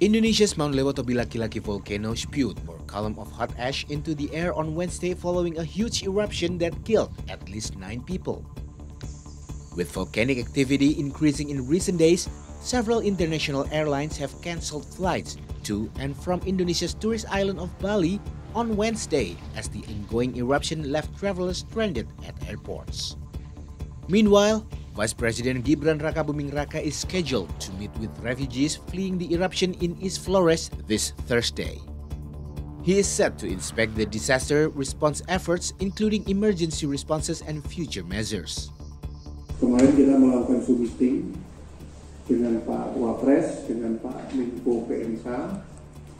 Indonesia's Mount Lewotobi Laki-Laki volcano spewed more column of hot ash into the air on Wednesday following a huge eruption that killed at least nine people. With volcanic activity increasing in recent days, several international airlines have cancelled flights to and from Indonesia's tourist island of Bali on Wednesday as the ongoing eruption left travelers stranded at airports. Meanwhile, Vice President Gibran Rakabuming Raka is scheduled to meet with refugees fleeing the eruption in East Flores this Thursday. He is set to inspect the disaster response efforts including emergency responses and future measures. Kemarin kita melakukan Zoom meeting dengan Pak Wapres, dengan Pak Menko PMK,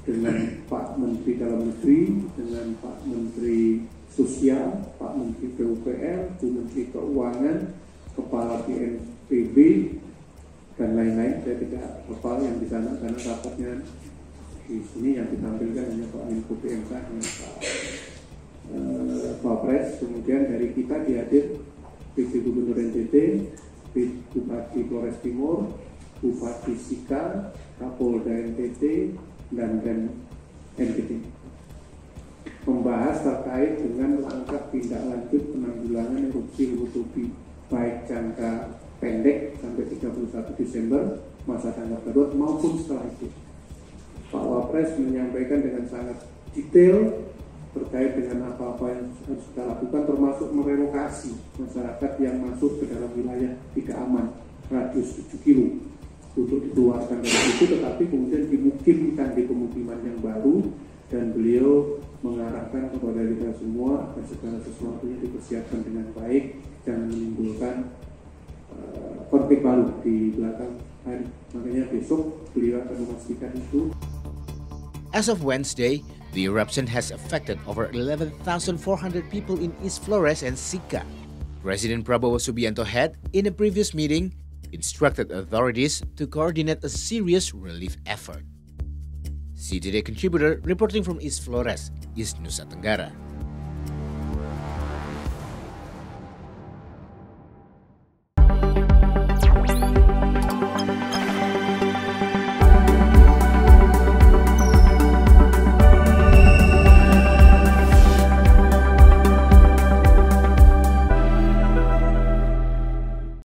dengan Pak Menteri Dalam Negeri, dengan Pak Menteri Sosial, Pak Menteri PUPR, Bu Menteri Keuangan, kepala BNPB dan lain-lain. Saya tidak hafal yang di sana karena rapatnya di sini yang ditampilkan hanya Pak Menko PMK dan Pak eh, Pak Pres. Kemudian dari kita dihadir PJ Gubernur NTT Bupati Flores Timur Bupati Sika Kapolda NTT dan dan NTT membahas terkait dengan langkah tindak lanjut penanggulangan erupsi Lutubi 31 Desember masa tanggap darurat maupun setelah itu. Pak Wapres menyampaikan dengan sangat detail terkait dengan apa-apa yang harus kita lakukan termasuk merelokasi masyarakat yang masuk ke dalam wilayah tidak aman radius 7 kilo untuk dikeluarkan dari situ tetapi kemudian dimungkinkan di pemukiman yang baru dan beliau mengarahkan kepada kita semua agar segala sesuatunya dipersiapkan dengan baik jangan menimbulkan konflik baru di belakang hari. Makanya besok beliau akan memastikan itu. As of Wednesday, the eruption has affected over 11,400 people in East Flores and Sika. President Prabowo Subianto had, in a previous meeting, instructed authorities to coordinate a serious relief effort. CTD contributor reporting from East Flores, East Nusa Tenggara.